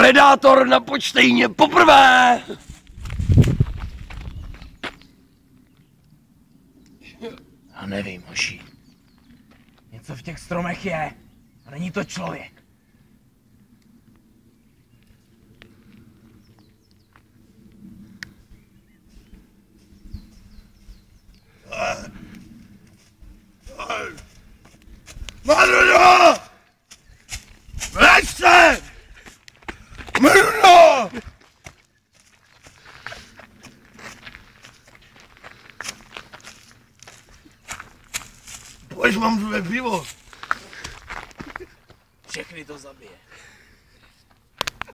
Predátor na počtejně poprvé! A nevím, hoši. Něco v těch stromech je. A není to člověk. Maruno! Pojď, mám tvé pivo. Všechny to zabije.